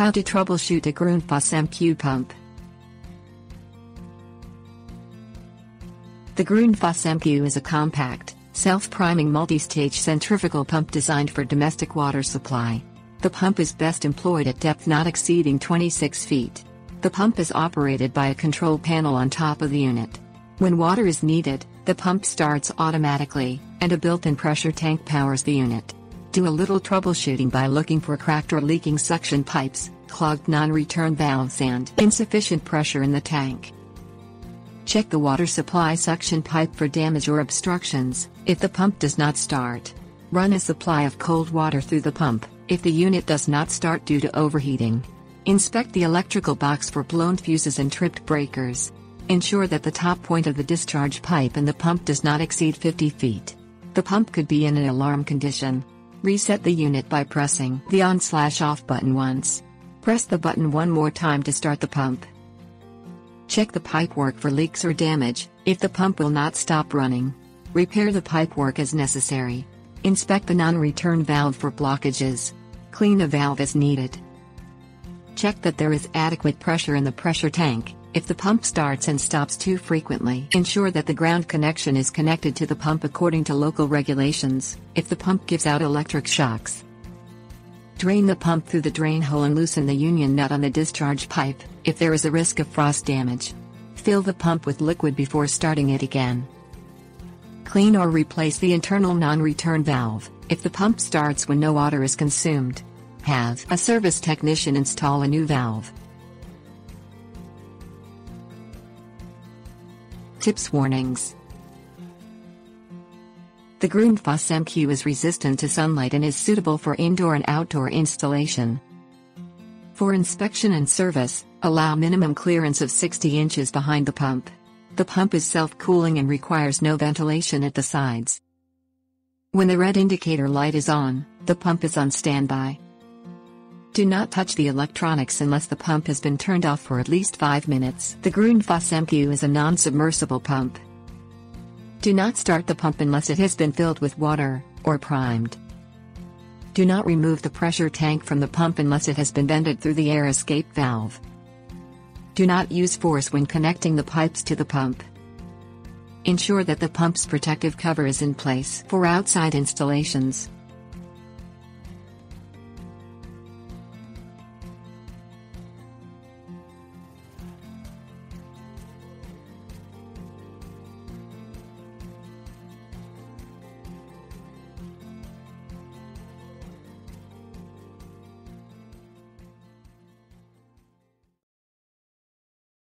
How to troubleshoot a Grundfos MQ pump. The Grundfos MQ is a compact, self-priming multi-stage centrifugal pump designed for domestic water supply. The pump is best employed at depth not exceeding 26 feet. The pump is operated by a control panel on top of the unit. When water is needed, the pump starts automatically, and a built-in pressure tank powers the unit. Do a little troubleshooting by looking for cracked or leaking suction pipes, clogged non-return valves and insufficient pressure in the tank. Check the water supply suction pipe for damage or obstructions, if the pump does not start. Run a supply of cold water through the pump, if the unit does not start due to overheating. Inspect the electrical box for blown fuses and tripped breakers. Ensure that the top point of the discharge pipe and the pump does not exceed 50 feet. The pump could be in an alarm condition. Reset the unit by pressing the on-slash-off button once. Press the button one more time to start the pump. Check the pipework for leaks or damage, if the pump will not stop running. Repair the pipework as necessary. Inspect the non-return valve for blockages. Clean a valve as needed. Check that there is adequate pressure in the pressure tank. If the pump starts and stops too frequently, ensure that the ground connection is connected to the pump according to local regulations. If the pump gives out electric shocks, drain the pump through the drain hole and loosen the union nut on the discharge pipe, if there is a risk of frost damage. Fill the pump with liquid before starting it again. Clean or replace the internal non-return valve, if the pump starts when no water is consumed. Have a service technician install a new valve. Tips Warnings The Grundfos MQ is resistant to sunlight and is suitable for indoor and outdoor installation. For inspection and service, allow minimum clearance of 60 inches behind the pump. The pump is self-cooling and requires no ventilation at the sides. When the red indicator light is on, the pump is on standby. Do not touch the electronics unless the pump has been turned off for at least 5 minutes. The Grundfos MQ is a non-submersible pump. Do not start the pump unless it has been filled with water, or primed. Do not remove the pressure tank from the pump unless it has been vented through the air escape valve. Do not use force when connecting the pipes to the pump. Ensure that the pump's protective cover is in place for outside installations.